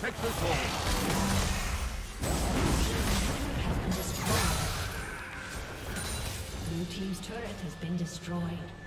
Forest protects us all. Blue team's turret has been destroyed.